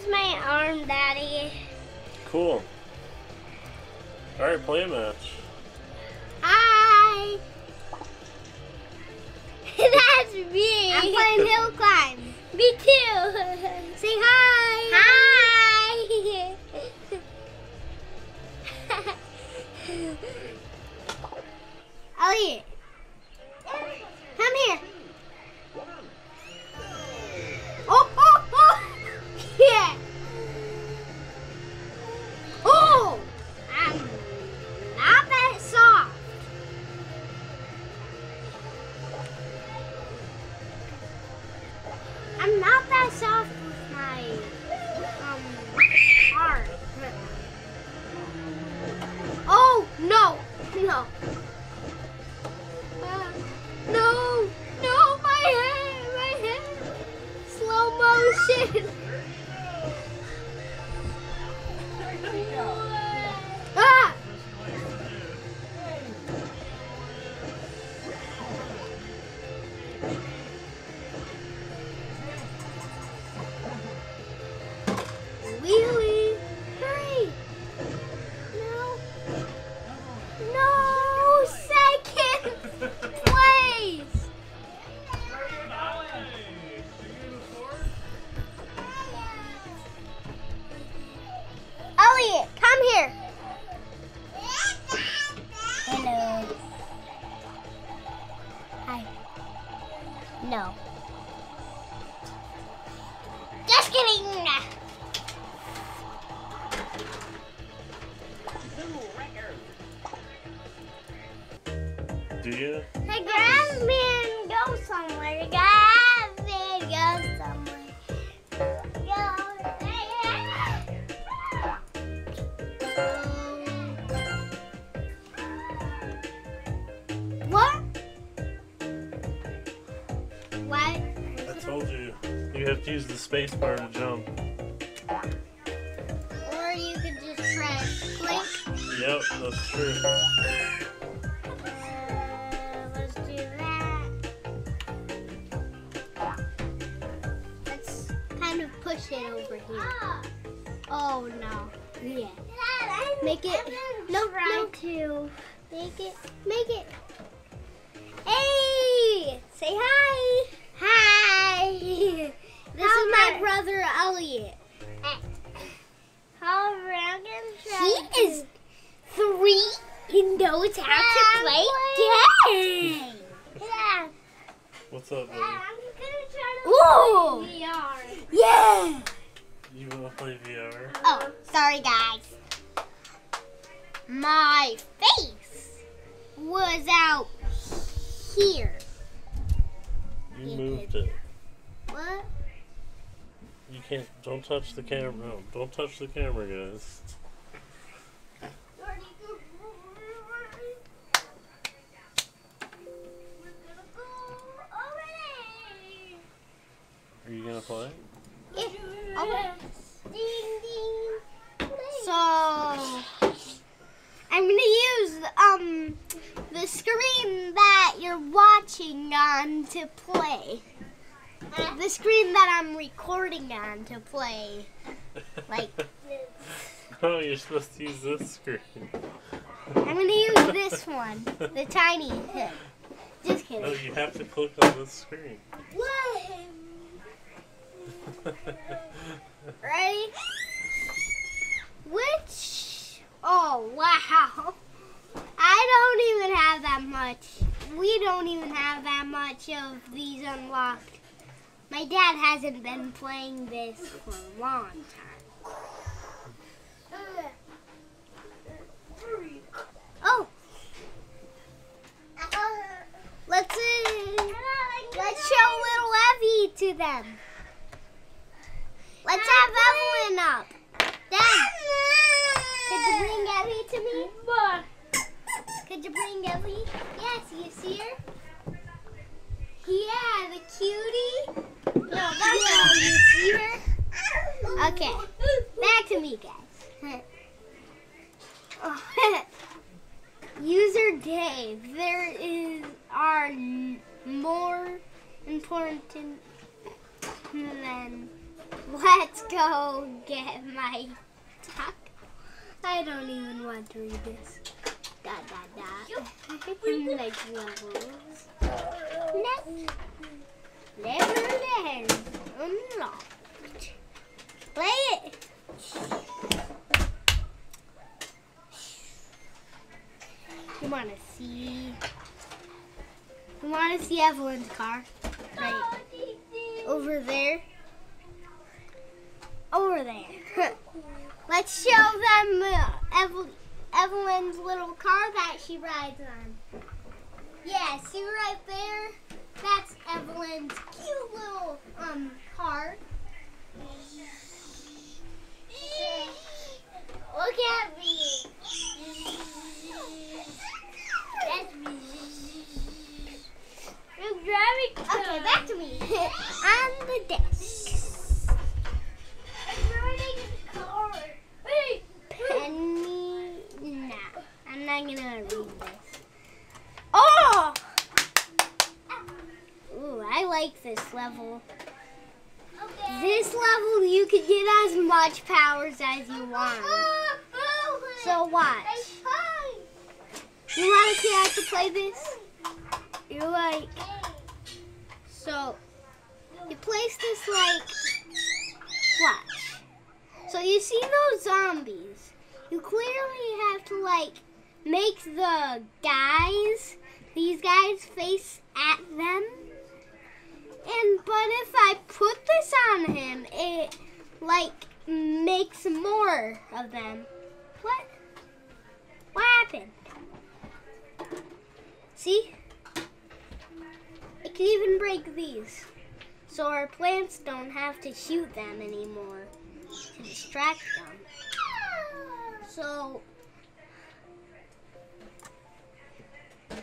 That's my arm, Daddy. Cool. Alright, play a match. Hi. That's me. I'm playing hill climb. Me too. Say hi. Hi. Elliot, I'm not that soft with my um heart. Oh no, no. Uh, no, no, my head, my head. Slow motion. No. Just kidding! Do you? Use the space bar to jump. Or you could just press click. Yep, that's true. Uh, let's do that. Let's kind of push it over here. Oh no. Yeah. Make it. No, no. To make it. Make it. What's up, buddy? Ooh. Yeah. You wanna play VR? Oh, sorry guys. My face was out here. You You moved it. What? You can't. Don't touch the camera. No, don't touch the camera, guys. You gonna play? Okay. So I'm gonna use um the screen that you're watching on to play. The screen that I'm recording on to play. Like no, you're supposed to use this screen. I'm gonna use this one, the tiny hit. Just No, kidding. you have to click on this screen. Ready? Which? Oh wow! I don't even have that much. We don't even have that much of these unlocked. My dad hasn't been playing this for a long time. Oh. Let's uh, let's show little Evie to them. Let's have Evelyn up. Dad, could you bring Evie to me? Could you bring Evie? Yes, you see her? Yeah, the cutie. No, that's all you see her. Okay, back to me, guys. User Dave, there is are more important than Let's go get my taco. I don't even want to read this. Da da da. like levels. Next. Neverland. Unlocked. Play it. You want to see? You want to see Evelyn's car? Right oh, over there. Over there. Let's show them uh, Evel Evelyn's little car that she rides on. Yeah, see right there? That's Evelyn's cute little um car. Look at me. That's me. You're driving. Okay, back to me. On the desk. I'm driving the car. Hey. Penny. No, I'm not gonna read this. Oh! Ooh, I like this level. Okay. This level, you can get as much powers as you want. So watch. You want to see how to play this? You like. So, you place this like. Watch. So you see those zombies. You clearly have to like make the guys, these guys face at them. And but if I put this on him, it like makes more of them. What? What happened? See? It can even break these. So our plants don't have to shoot them anymore to distract them. So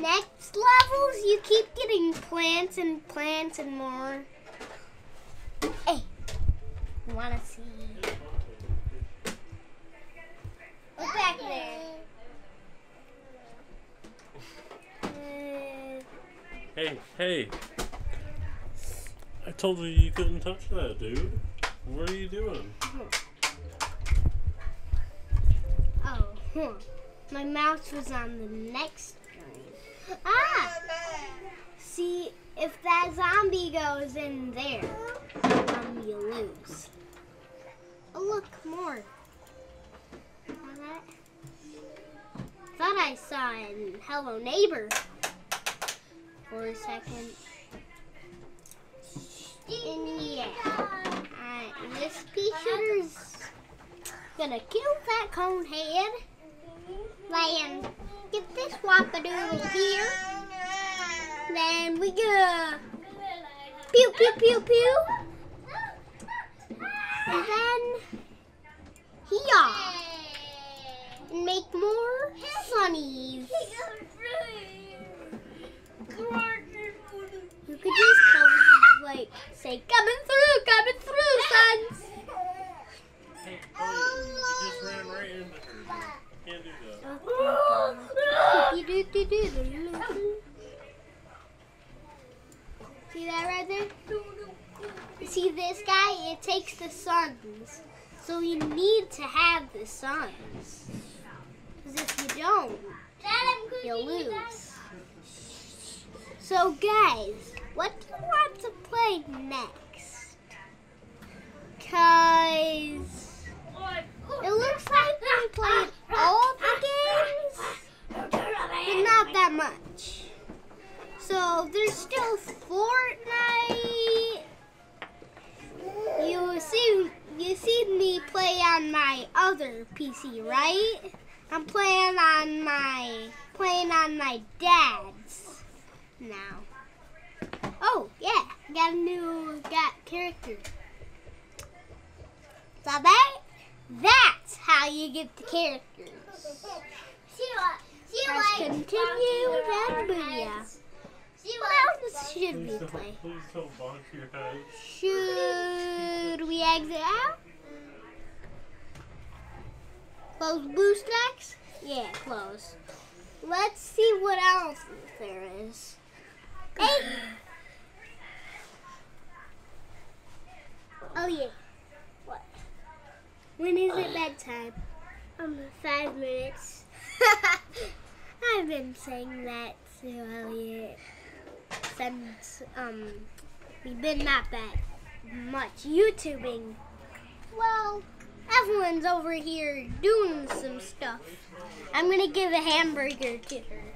next levels you keep getting plants and plants and more. Hey, you wanna see? Look back there. Hey, hey. I told you you couldn't touch that, dude. What are you doing? oh, huh. My mouse was on the next. Ah! See, if that zombie goes in there, um, you lose. Oh, look, more. Thought I saw in Hello Neighbor for a second. And yeah, uh, this pea shooter's gonna kill that cone head. Get this whoppadoodle here. Then we go pew pew pew pew. And then. And make more sunnies. You could just come, like, say, coming through, coming through, sons. Hey, oh, you just ran right into Can't do that. See that right there? See this guy? It takes the. So you need to have the signs. Because if you don't, you'll lose. So guys, what do you want to play next? Cause it looks like we played all the games, but not that much. So there's still Fortnite. You see, you see me play on my other PC, right? I'm playing on my playing on my dad's now. Oh yeah, got a new got character. Saw that? That's how you get the characters. Let's continue then booyah. What else should we play? please don't bonk your head. Should exit out? Close BlueStacks? Yeah, close. Let's see what else there is. Hey! Oh yeah. What? When is it bedtime? Um, five minutes. I've been saying that to Elliot since um we've been not that much YouTubing. Well, everyone's over here doing some stuff. I'm gonna give a hamburger to her.